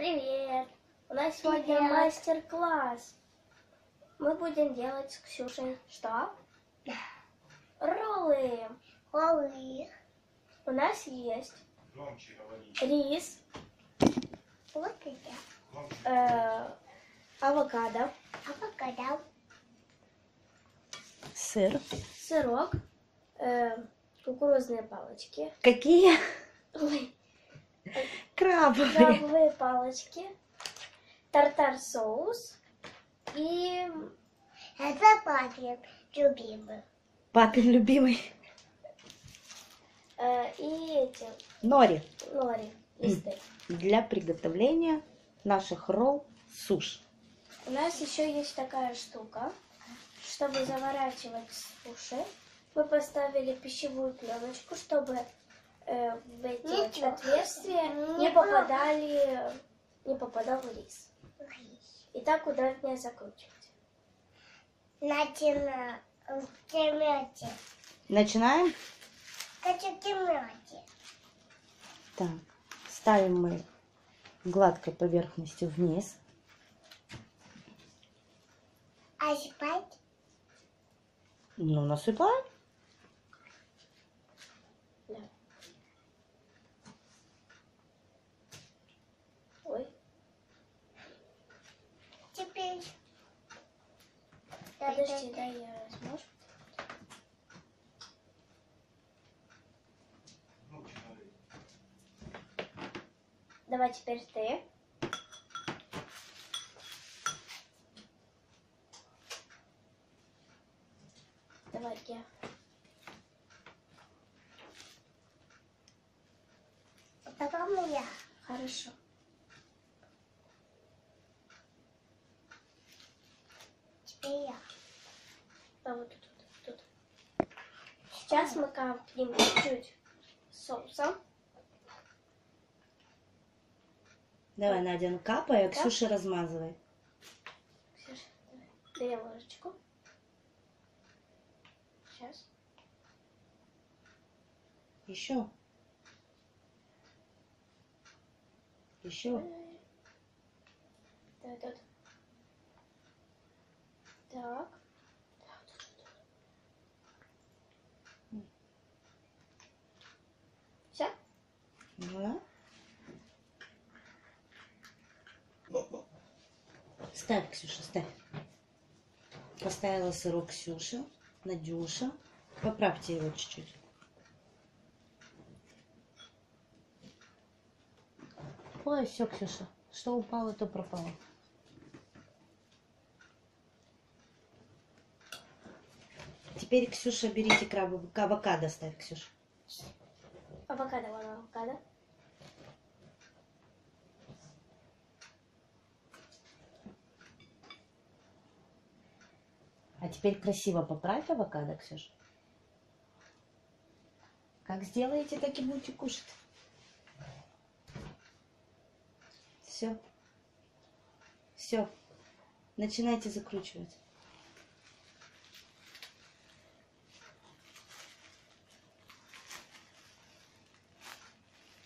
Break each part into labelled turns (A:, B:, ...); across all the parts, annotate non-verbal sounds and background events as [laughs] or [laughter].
A: Привет! У нас сегодня мастер-класс. Мы будем делать с Ксюшей что? Роллы.
B: Роллы.
A: У нас есть рис,
B: Вот это.
A: э, авокадо,
B: Авокадо.
C: Сыр.
A: сырок, э, кукурузные палочки,
C: Какие?
A: ой,
C: Крабовые.
A: крабовые палочки, тартар-соус и
B: Это папин любимый.
C: Папин любимый.
A: э, и эти
C: Нори.
A: нори листы.
C: Для приготовления наших ролл суш.
A: У нас еще есть такая штука, чтобы заворачивать суши. Мы поставили пищевую пленочку, чтобы э, в эти
B: Ничего.
A: отверстия
B: Не
A: не попадали, не попадал рис. И так удобнее закручивать.
B: Начинаем.
C: Начинаем?
B: Хочу в темноте.
C: Так. Ставим мы гладкой поверхностью вниз.
B: А спать?
C: Ну, насыпаем.
A: Да. Ой,
B: Теперь.
A: подожди, дай я возьму.
D: Громче говори.
A: Давай теперь ты. Давай я.
B: Потом я.
A: Хорошо.
B: Теперь я.
A: А вот тут, тут. Сейчас мы капнем чуть-чуть соуса.
C: Давай, Надя, ну капай, а. Ксюша размазывай.
A: Ксюша, давай. Бери ложечку. Сейчас.
C: Еще. Еще.
A: Давай тут. Так, тут, тут, тут. Все?
C: Да. Ставь, Ксюша, ставь. Поставила сырок Ксюша, Надюша. Поправьте его чуть-чуть. Ой, все, Ксюша. Что упало, то пропало. Теперь, Ксюша, берите крабовый авокадо, ставь, Ксюша.
A: Авокадо.
C: А теперь красиво поправь авокадо, Ксюша. Как сделаете, так и будете кушать. Все. Все. Начинайте закручивать.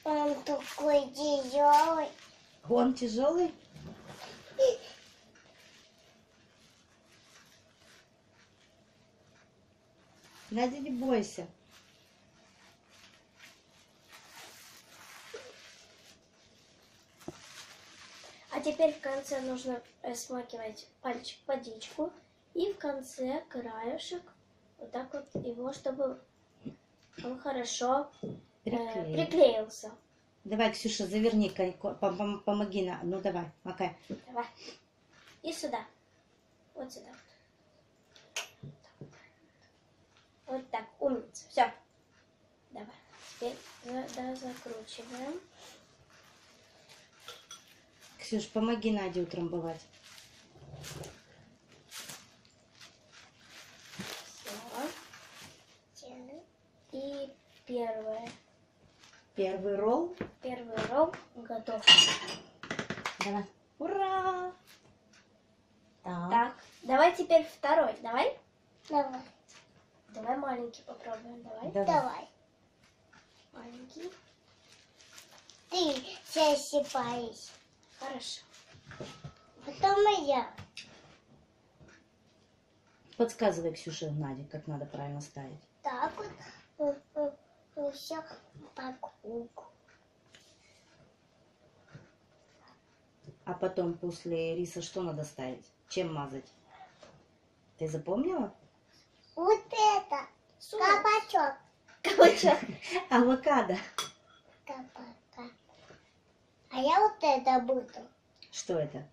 B: Он такой тяжелый.
C: Он тяжелый? Надя, не бойся.
A: А теперь в конце нужно э, смакивать пальчик водичку. И в конце краешек вот так вот его, чтобы он хорошо э,
C: Приклеим.
A: приклеился.
C: Давай, Ксюша, заверни, пом- помоги на. Ну давай, макай.
A: Давай. И сюда. Вот сюда. Вот, вот так, умница. Все. Давай. Теперь за- да, закручиваем.
C: Ксюш, помоги Наде утрамбовать.
A: Все. И первое.
C: Первый ролл.
A: Первый ролл готов.
C: Давай. Ура! Так.
A: Так, давай теперь второй. Давай.
B: Давай.
A: Давай маленький попробуем. Давай.
C: Давай.
B: Давай.
A: Маленький.
B: Ты засыпаешь.
A: Хорошо.
B: Потом я.
C: Подсказывай, Ксюша, Наде, как надо правильно ставить.
B: Так вот. Все по кругу.
C: А потом после риса что надо ставить? Чем мазать? Ты запомнила?
B: Вот это. Кабачок.
A: Кабачок. [laughs]
C: Авокадо.
B: Кабака. А я вот это буду.
C: Что это?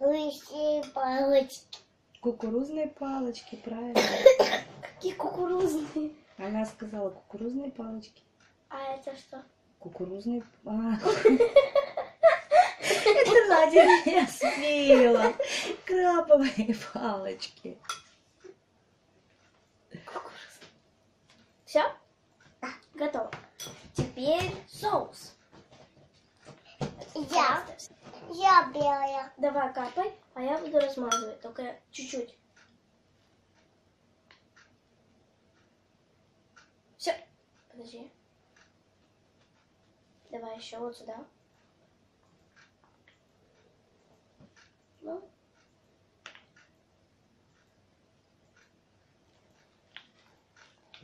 B: Лысые палочки.
C: Кукурузные палочки, правильно. [coughs]
A: Какие кукурузные.
C: Она сказала кукурузные палочки.
A: А это что?
C: Кукурузные... [laughs] А. Надя меня [laughs] смеяла. Крабовые палочки.
A: Все? Готово. Теперь соус.
B: Я. Я белая.
A: Давай капай, а я буду размазывать, только чуть-чуть. Все. Подожди. Давай еще вот сюда. Ну.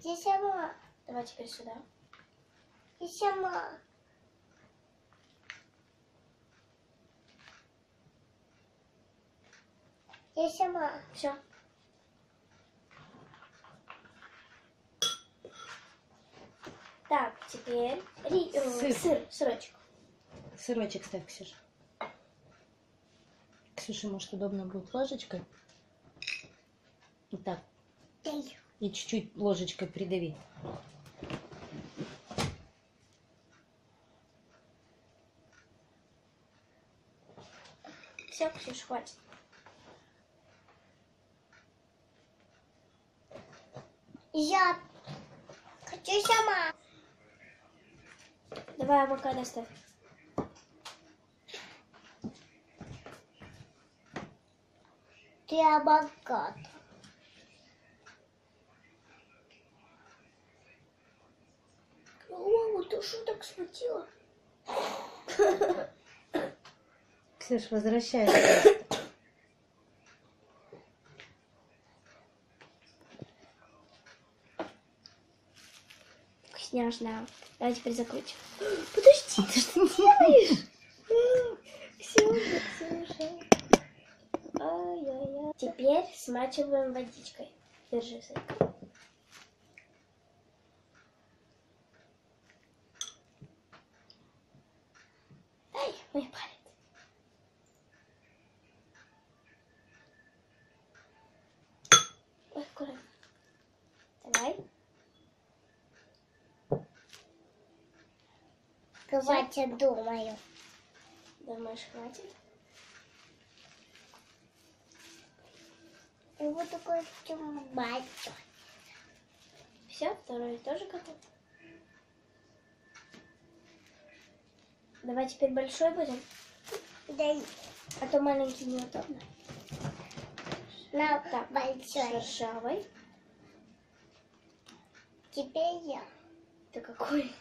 B: Я сама.
A: Давай теперь сюда.
B: Я сама. Я сама.
A: Все. Так, теперь ри- э,
C: Сыр.
A: сыр, сырочек.
C: Сырочек ставь, Ксюша. Ксюше, может, удобно будет ложечкой? Вот так. И чуть-чуть ложечкой придавить.
A: Все, Ксюш, хватит.
B: Я хочу сама.
A: Давай авокадо ставь.
B: Ты авокадо.
A: Мама, ты что так схватила?
C: Ксюш, возвращайся.
A: Вкусняшная. Давай теперь закрутим. Подожди, ты что делаешь? Ксюша, Ксюша. Ай-яй-яй. Теперь смачиваем водичкой. Держи, Сайка. Ай, мой палец. Ой, аккуратно. Давай.
B: Хватит, думаю.
A: Думаешь, хватит?
B: Вот такой чумбачок.
A: Все, второй тоже готов. Давай теперь большой будем,
B: Дай
A: а то маленький неудобно.
B: на
A: Так,
B: большой.
A: Шершавый.
B: Теперь я.
A: Ты какой?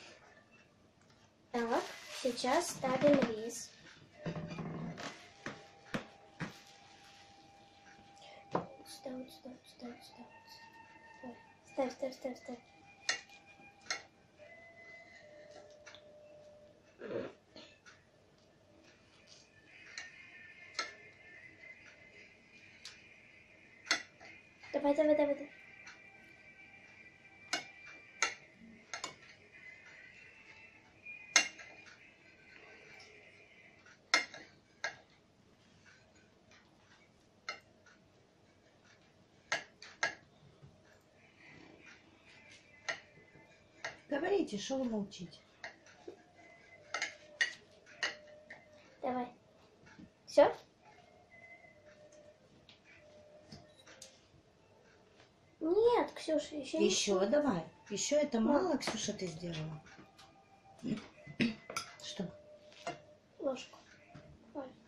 A: Так, сейчас ставим рис. Сюда, вот сюда, вот сюда, вот сюда, вот сюда. Ставь, ставь, ставь, ставь. Давай, давай, давай, давай.
C: Говорите, что вы молчите?
A: Давай. Все? Нет, Ксюша, еще
C: Еще давай. Еще это мало, Ксюша, ты сделала. Что?
A: ложку. Маленькую.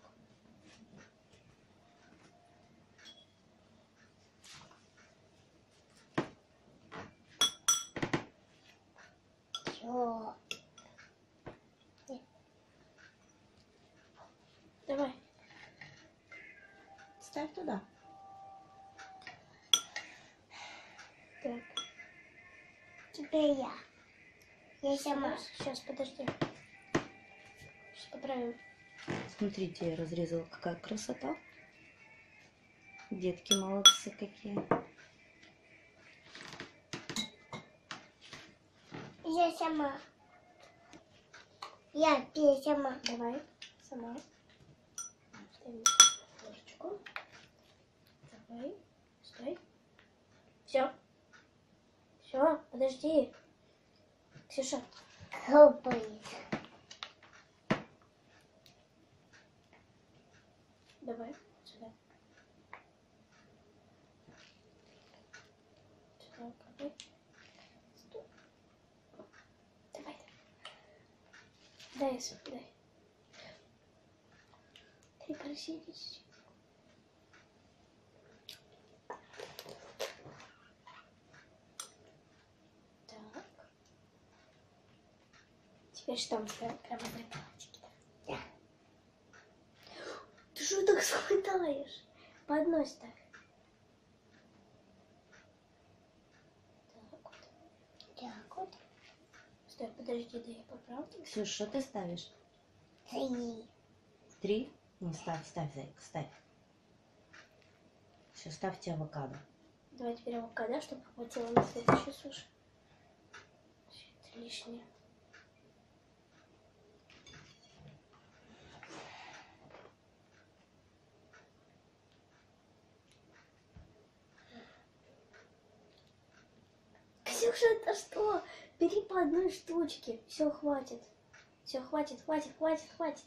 B: Все.
C: Ставь туда.
A: Так.
B: Теперь я. Я сама.
A: Сейчас, подожди. Сейчас поправим.
C: Смотрите, я разрезала, какая красота. Детки молодцы какие.
B: Я сама. Я пей сама.
A: Давай, сама. Ставим ложечку. Давай, стой. Все. Все, подожди. Ксюша,
B: Хлопает.
A: давай сюда. Сюда, клади. Стой. Давай. Дай, дай. Ты просидишь. Так. Теперь что прямо прямо на палочке.
B: Да.
A: Ты что так схватаешь? По одной ставь. Так вот.
B: Так вот.
A: Стой, подожди, да я поправлю.
C: Ксюш, что ты ставишь?
B: Три.
C: Три? Ну, ставь, ставь, зайка, ставь. Все, ставьте авокадо.
A: Давай теперь авокадо, чтобы хватило на следующую суши. Всё Это лишнее. Ксюша, это что? Бери по одной штучке. Все, хватит. Все, хватит, хватит, хватит, хватит.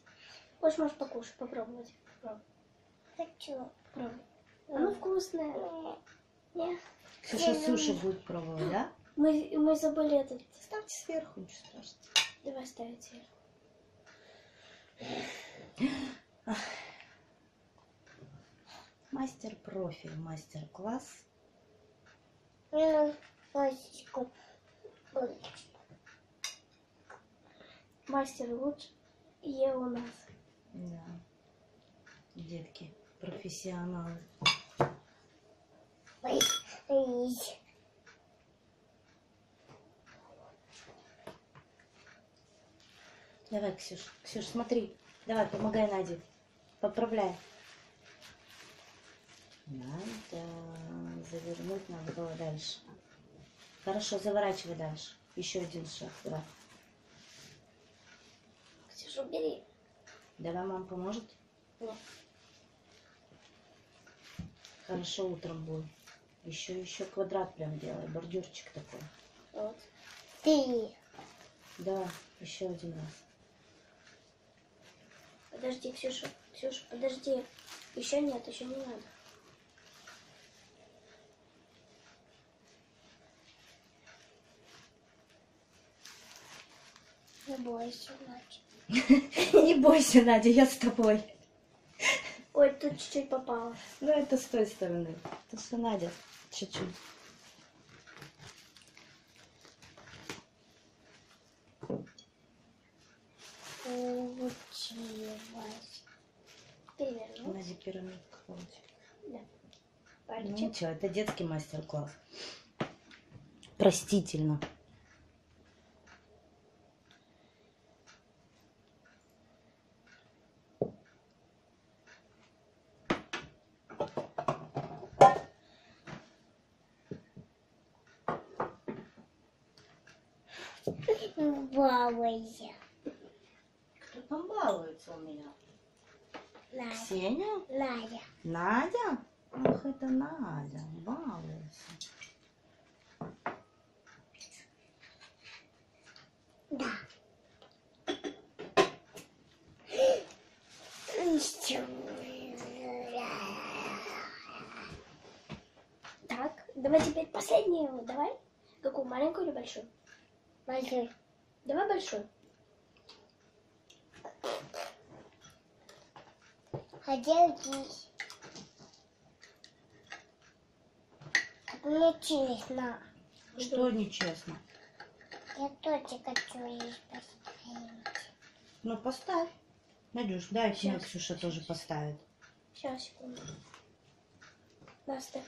A: Хочешь, можешь покушать, попробовать. Попробуй.
B: Хочу.
A: попробуй. Оно вкусное. Нет?
C: Ксюша суши будет пробовать, да?
A: Мы, мы забыли этот.
C: Ставьте сверху, ничего страшного.
A: Давай ставить сверху.
C: Мастер-профиль, мастер-класс.
B: Ложечку.
A: Мастер лучше. Е у нас.
C: Да. Детки, профессионалы.
B: Ой, ой.
C: Давай, Ксюш. Ксюш, смотри. Давай, помогай Наде. Поправляй. Надо завернуть надо было дальше. Хорошо, заворачивай дальше. Еще один шаг. Давай.
A: Ксюша, убери.
C: Давай, мам поможет?
A: Нет.
C: Хорошо, утром будет. Еще, еще квадрат прям делай, бордюрчик такой.
A: Вот.
B: Три.
C: Да, еще один раз.
A: Подожди, Ксюша. Ксюша, подожди. Еще нет, еще не надо.
B: Не бойся, ночь. [laughs]
C: Не бойся, Надя, я с тобой.
A: Ой, тут чуть-чуть попало.
C: Ну, это с той стороны. Это все Надя. Чуть-чуть.
B: Получилось.
A: Перевернуть.
C: Надя пирамидка получилась.
A: Да.
C: Ну ничего, это детский мастер-класс. Простительно.
B: Балуйся.
C: Кто там балуется у меня?
B: Надя.
C: Ксения?
B: Надя.
C: Ах, это Надя. Балуется.
B: Да.
A: Так, давай теперь последнюю. Давай. Какую, маленькую или большую?
B: Большой.
A: Давай большую.
B: Хотел здесь. Мне честно.
C: Что нечестно?
B: Я тоже хочу есть поставить.
C: Ну, поставь. Надюш, дай мне
A: Щас,
C: Ксюша тоже поставит.
A: Сейчас, секунду. Настя.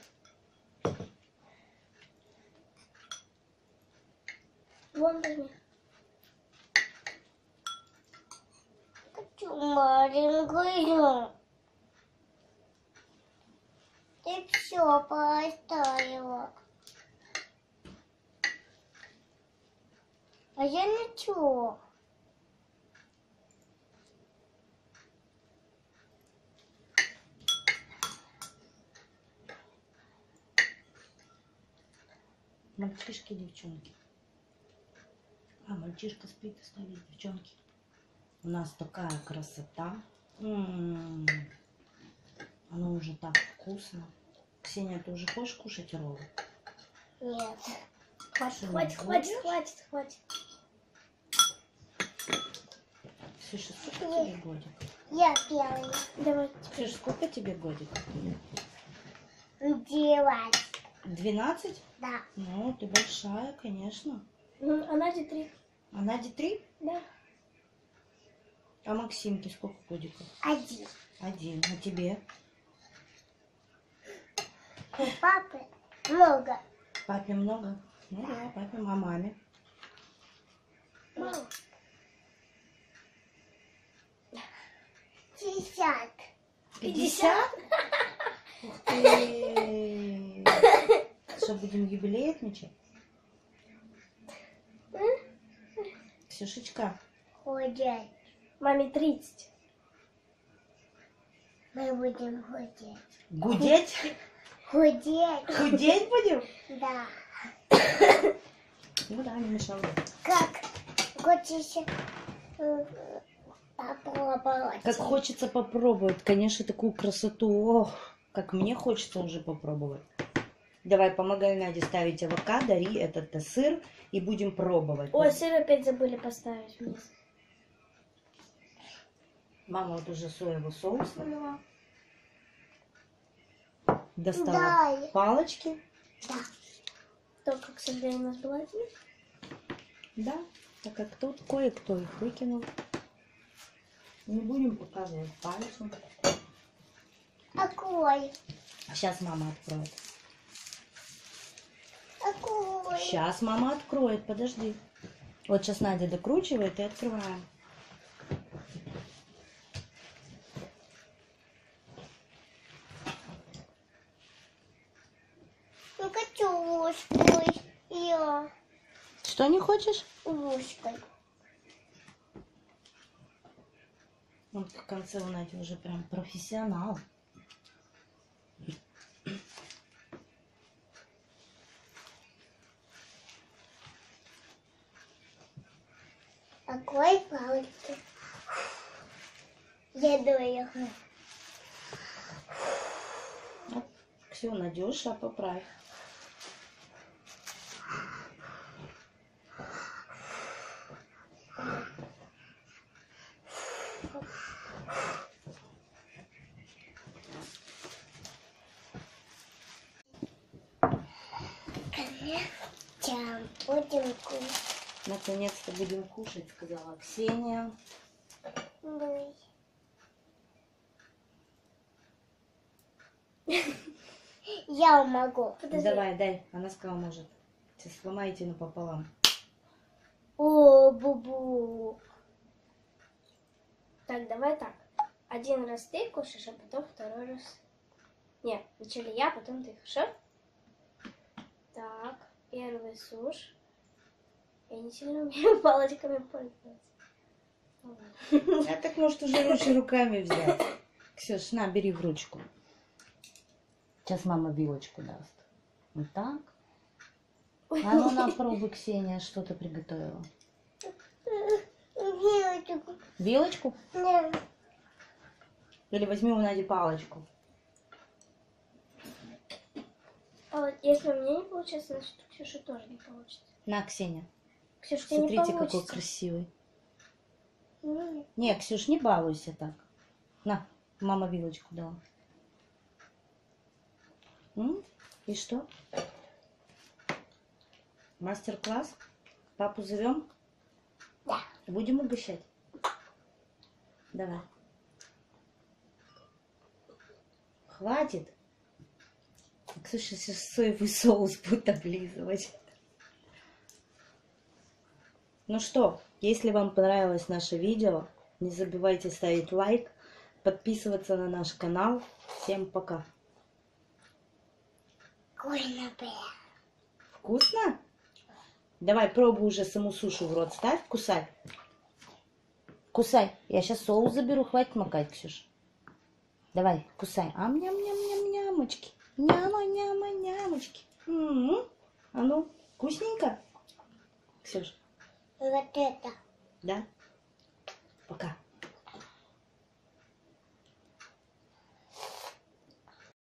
A: Вон возьми.
B: Хочу маленькую. Ты все поставила. А я ничего.
C: Мальчишки, девчонки. А, мальчишка спит, остались девчонки. У нас такая красота. М, Оно уже так вкусно. Ксения, ты уже хочешь кушать роллы?
B: Нет.
A: Хватит, хватит, хватит, хватит, хватит.
C: Ксюша, сколько тебе годик?
B: Я первая.
A: Давай.
C: Ксюша, сколько тебе годик?
B: Делать.
C: 12?
B: Да.
C: Ну, ты большая, конечно.
A: Ну, а Наде три.
C: А Наде 3?
A: Да.
C: А Максимке сколько годиков?
B: Один.
C: Один. А тебе?
B: У папы много.
C: Папе много? Ну да, папе, а маме?
B: Мам. Десят.
C: 50? Ух ты! Что, будем юбилей отмечать? Ксюшечка,
B: Ходить.
A: Маме 30.
B: Мы будем ходить.
C: гудеть?
B: Худеть.
C: Худеть будем?
B: Да. [coughs]
C: Ну да, не мешало. бы.
B: Как хочешь э, попробовать.
C: Как хочется попробовать, конечно, такую красоту. Ох, как мне хочется уже попробовать. Давай, помогай Наде ставить авокадо, ри, этот э, сыр, и будем пробовать.
A: Ой, сыр опять забыли поставить вниз.
C: Мама вот уже соевый соус налила. Достала
B: Дай.
C: палочки.
B: Да.
A: Только, к сожалению, у нас был один.
C: Да, так как тут кое-кто их выкинул. Не будем показывать пальцем.
B: Какой?
C: Сейчас мама откроет.
B: Какой?
C: Сейчас мама откроет, подожди. Вот сейчас Надя докручивает и открываем.
B: Не хочу ложкой. Я
C: Что не хочешь?
B: ложкой.
C: Вот в конце у Нади уже прям профессионал.
B: Какой палочки? Я даю.
C: Все, Надюша, поправь.
B: Там будем кушать.
C: Наконец-то будем кушать, сказала Ксения.
B: Я могу.
A: Подожди.
C: Давай, дай. Она сказала, может. Сейчас сломаете напополам.
B: О, бубу.
A: Так, давай так. Один раз ты кушаешь, а потом второй раз. Нет, вначале я, потом ты, хорошо? Так, первый суш. Я не сильно умею [laughs] палочками пользоваться.
C: Я так, может, уже лучше руками взять. Ксюш, на, бери в ручку. Сейчас мама вилочку даст. Вот так. А ну на пробу, Ксения, что ты приготовила?
B: Вилочку.
C: Вилочку?
B: Да.
C: Или возьми у Нади палочку.
A: А вот если у меня не получится, значит у Ксюши тоже не получится.
C: На, Ксения.
A: Не
C: Смотрите, какой красивый.
B: М,
C: Не, Ксюш, не балуйся так. На, мама вилочку дала. М? И что? Мастер-класс? Папу зовем?
B: Да.
C: Будем угощать? Давай. Хватит. Ксюша сейчас соевый соус [laughs] будет облизывать. Ну что, если вам понравилось наше видео, не забывайте ставить лайк, подписываться на наш канал. Всем пока.
B: Курино было.
C: Вкусно? Давай пробуй уже саму сушу в рот ставь, кусай. Кусай. Я сейчас соус заберу, хватит макать, Ксюша. Давай, кусай. Ам ням ням ням нямочки. Няма няма нямочки. М-м. А ну, вкусненько? Ксюша,
B: Вот это.
C: да? Пока.